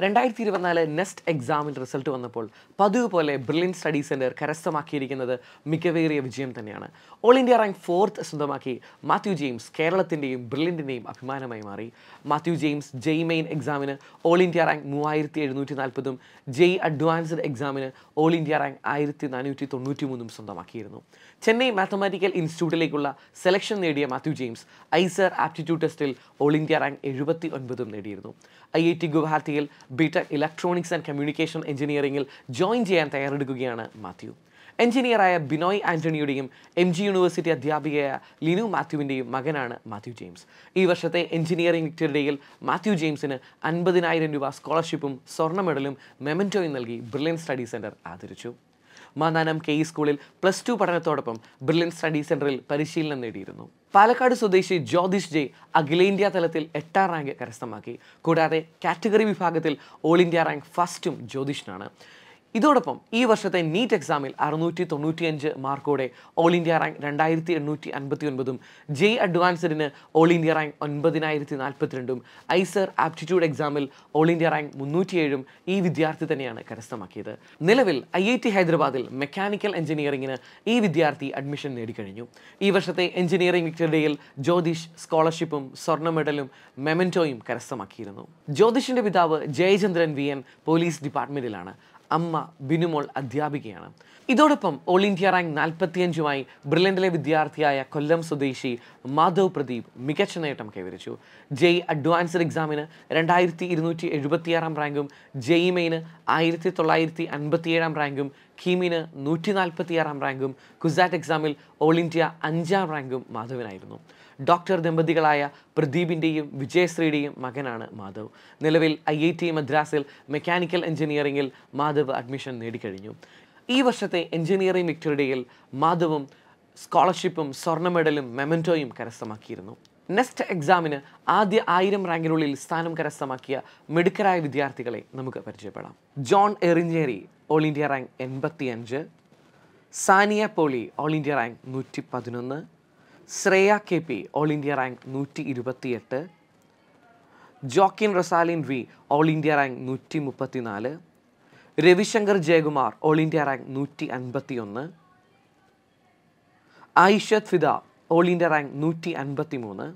രണ്ടായിരത്തി ഇരുപത്തിനാല് നെസ്റ്റ് എക്സാമിൽ റിസൾട്ട് വന്നപ്പോൾ പതിവ് പോലെ ബ്രില്യൻ സ്റ്റഡി സെന്റർ കരസ്ഥമാക്കിയിരിക്കുന്നത് മികവേറിയ വിജയം തന്നെയാണ്. ഓൾ ഇന്ത്യ റാങ്ക് ഫോർത്ത് സ്വന്തമാക്കി മാത്യു ജെയിംസ് കേരളത്തിന്റെയും ബ്രില്യന്റിന്റെയും അഭിമാനമായി മാറി. മാത്യു ജെയിംസ് ജെയ് മെയിൻ എക്സാമിന് ഓൾ ഇന്ത്യ റാങ്ക് മൂവായിരത്തി എഴുന്നൂറ്റി നാൽപ്പതും ജെയ് അഡ്വാൻസ്ഡ് എക്സാമിന് ഓൾ ഇന്ത്യ റാങ്ക് ആയിരത്തി നാനൂറ്റി തൊണ്ണൂറ്റി മൂന്നും സ്വന്തമാക്കിയിരുന്നു. ചെന്നൈ മാത്തമാറ്റിക്കൽ ഇൻസ്റ്റിറ്റ്യൂട്ടിലേക്കുള്ള സെലക്ഷൻ നേടിയ മാത്യു ജെയിംസ് ഐസർ ആപ്റ്റിറ്റ്യൂഡ് ടെസ്റ്റിൽ ഓൾ ഇന്ത്യ റാങ്ക് എഴുപത്തി ഒൻപതും നേടിയിരുന്നു. ഐ ഐ ടി ഗുവാഹത്തിയിൽ ബിടെക് ഇലക്ട്രോണിക്സ് ആൻഡ് കമ്മ്യൂണിക്കേഷൻ എഞ്ചിനീയറിംഗിൽ ജോയിൻ ചെയ്യാൻ തയ്യാറെടുക്കുകയാണ് മാത്യു. എഞ്ചിനീയറായ ബിനോയ് ആന്റണിയുടെയും എം ജി യൂണിവേഴ്സിറ്റി അധ്യാപികയായ ലിനു മാത്യുവിന്റെയും മകനാണ് മാത്യു ജെയിംസ്. ഈ വർഷത്തെ എഞ്ചിനീയറിംഗ് വിക്ടറിഡേയിൽ മാത്യു ജെയിംസിന് അൻപതിനായിരം രൂപ സ്കോളർഷിപ്പും സ്വർണ മെഡലും മെമന്റോയും നൽകി ബ്രില്യൻ സ്റ്റഡി സെന്റർ ആദരിച്ചു. മാന്നാനം കെ സ്കൂളിൽ പ്ലസ് ടു പഠനത്തോടൊപ്പം ബ്രില്യൻ സ്റ്റഡി സെന്ററിൽ പരിശീലനം നേടിയിരുന്നു. പാലക്കാട് സ്വദേശി ജ്യോതിഷ് ജയ് അഖിലേന്ത്യാ തലത്തിൽ എട്ടാം റാങ്ക് കരസ്ഥമാക്കി. കൂടാതെ കാറ്റഗറി വിഭാഗത്തിൽ ഓൾ ഇന്ത്യ റാങ്ക് ഫസ്റ്റും ജ്യോതിഷിനാണ്. ഇതോടൊപ്പം ഈ വർഷത്തെ നീറ്റ് എക്സാമിൽ അറുന്നൂറ്റി തൊണ്ണൂറ്റിയഞ്ച് മാർക്കോടെ ഓൾ ഇന്ത്യ റാങ്ക് രണ്ടായിരത്തി എണ്ണൂറ്റി അൻപത്തി ഒൻപതും ജെ അഡ്വാൻസ്ഡിന് ഓൾ ഇന്ത്യ റാങ്ക് ഒൻപതിനായിരത്തി നാൽപ്പത്തിരണ്ടും ഐസർ ആപ്റ്റിറ്റ്യൂഡ് എക്സാമിൽ ഓൾ ഇന്ത്യ റാങ്ക് മുന്നൂറ്റിയേഴും ഈ വിദ്യാർത്ഥി തന്നെയാണ് കരസ്ഥമാക്കിയത്. നിലവിൽ ഐ ഐ ടി ഹൈദരാബാദിൽ മെക്കാനിക്കൽ എഞ്ചിനീയറിംഗിന് ഈ വിദ്യാർത്ഥി അഡ്മിഷൻ നേടിക്കഴിഞ്ഞു. ഈ വർഷത്തെ എഞ്ചിനീയറിംഗ് വിക്ടറിയിൽ ജ്യോതിഷ് സ്കോളർഷിപ്പും സ്വർണ മെഡലും മെമന്റോയും കരസ്ഥമാക്കിയിരുന്നു. ജ്യോതിഷിന്റെ പിതാവ് ജയചന്ദ്രൻ വി എൻ പോലീസ് ഡിപ്പാർട്ട്മെന്റിലാണ് അമ്മ ബിനുമോൾ അധ്യാപികയാണ്. ഇതോടൊപ്പം ഓൾ ഇന്ത്യ റാങ്ക് നാൽപ്പത്തിയഞ്ചുമായി ബ്രില്യന്റിലെ വിദ്യാർത്ഥിയായ കൊല്ലം സ്വദേശി മാധവ് പ്രദീപ് മികച്ച നേട്ടം കൈവരിച്ചു. ജെയ് അഡ്വാൻസ്ഡ് എക്സാമിന് രണ്ടായിരത്തി ഇരുന്നൂറ്റി എഴുപത്തിയാറാം റാങ്കും ജെയ് മെയിന് ആയിരത്തി തൊള്ളായിരത്തി അൻപത്തിയേഴാം റാങ്കും കീമിന് നൂറ്റി നാൽപ്പത്തിയാറാം റാങ്കും കുസാറ്റ് എക്സാമിൽ ഓൾ ഇന്ത്യ അഞ്ചാം റാങ്കും മാധവിനായിരുന്നു. ഡോക്ടർ ദമ്പതികളായ പ്രദീപിന്റെയും വിജയശ്രീയുടെയും മകനാണ് മാധവ്. നിലവിൽ ഐ ഐ ടി മദ്രാസിൽ മെക്കാനിക്കൽ എഞ്ചിനീയറിംഗിൽ മാധവ് അഡ്മിഷൻ നേടിക്കഴിഞ്ഞു. ഈ വർഷത്തെ എഞ്ചിനീയറിംഗ് വിക്ടോറിയയിൽ മാധവും സ്കോളർഷിപ്പും സ്വർണ മെഡലും മെമന്റോയും കരസ്ഥമാക്കിയിരുന്നു. നെക്സ്റ്റ് എക്സാമിന് ആദ്യ ആയിരം റാങ്കിനുള്ളിൽ സ്ഥാനം കരസ്ഥമാക്കിയ മിടുക്കരായ വിദ്യാർത്ഥികളെ നമുക്ക് പരിചയപ്പെടാം. John Erinjeri all India rank എൺപത്തി അഞ്ച് Sania Poly all India rank നൂറ്റി പതിനൊന്ന് Shreya K P all India rank നൂറ്റി ഇരുപത്തിയെട്ട് Joakin Rosalin V all India rank നൂറ്റി മുപ്പത്തിനാല് Ravishankar Jayakumar all India rank നൂറ്റി അൻപത്തി ഒന്ന് Ayishath Fida all India rank നൂറ്റി അൻപത്തി മൂന്ന്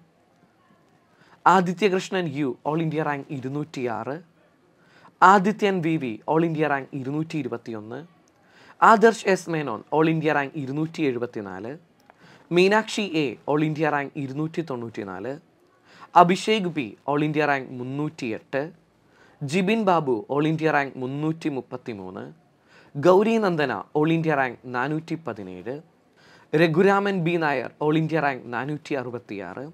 Adithyakrishnan U all India rank ഇരുന്നൂറ്റിയാറ്. Adithyan V V all India rank ഇരുന്നൂറ്റി ഇരുപത്തിയൊന്ന് Adarsh S Menon all India rank ഇരുന്നൂറ്റി എഴുപത്തിനാല് Meenakshi A all India rank ഇരുന്നൂറ്റി തൊണ്ണൂറ്റിനാല് Abhishek B all India rank മുന്നൂറ്റിയെട്ട്. Jibin Babu all India rank മുന്നൂറ്റി മുപ്പത്തി മൂന്ന് Gouri Nandana all India rank നാനൂറ്റി പതിനേഴ് Raghuraman B Nair all India rank നാനൂറ്റി അറുപത്തിയാറ്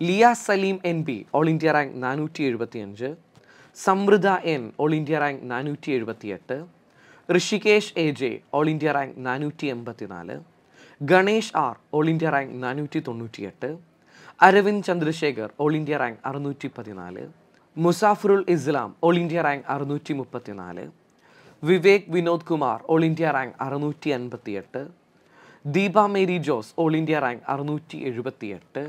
Liya Saleem N B all India rank നാനൂറ്റി എഴുപത്തിയഞ്ച് Samriddha N all India rank നാനൂറ്റി എഴുപത്തിയെട്ട് Rishikesh A J all India rank നാനൂറ്റി എൺപത്തിനാല് Ganesh R all India rank നാനൂറ്റി തൊണ്ണൂറ്റിയെട്ട് Aravind Chandrasekhar all India rank അറുന്നൂറ്റി പതിനാല് Muzafarul Islam all India rank അറുന്നൂറ്റി മുപ്പത്തിനാല് Vivek Vinod Kumar all India rank അറുന്നൂറ്റി അൻപത്തിയെട്ട് Deepa Mary Jose all India rank അറുന്നൂറ്റി എഴുപത്തിയെട്ട്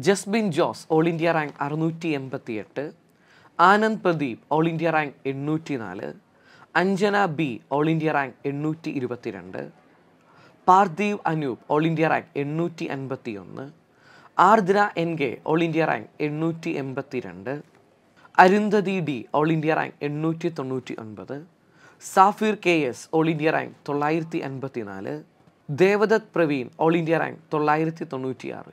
Jasbin Jose all India rank അറുന്നൂറ്റി എൺപത്തിയെട്ട് Anand Pradeep all India rank എണ്ണൂറ്റി നാല് Anjana B all India rank എണ്ണൂറ്റി ഇരുപത്തിരണ്ട് Pardeev Anoop all India rank എണ്ണൂറ്റി അൻപത്തി ഒന്ന് Ardra N K all India rank എണ്ണൂറ്റി എൺപത്തി രണ്ട് Arundhati D all India rank എണ്ണൂറ്റി തൊണ്ണൂറ്റി ഒൻപത് Safir K S all India rank തൊള്ളായിരത്തി അൻപത്തി നാല് Devadath Praveen all India rank തൊള്ളായിരത്തി തൊണ്ണൂറ്റിയാറ്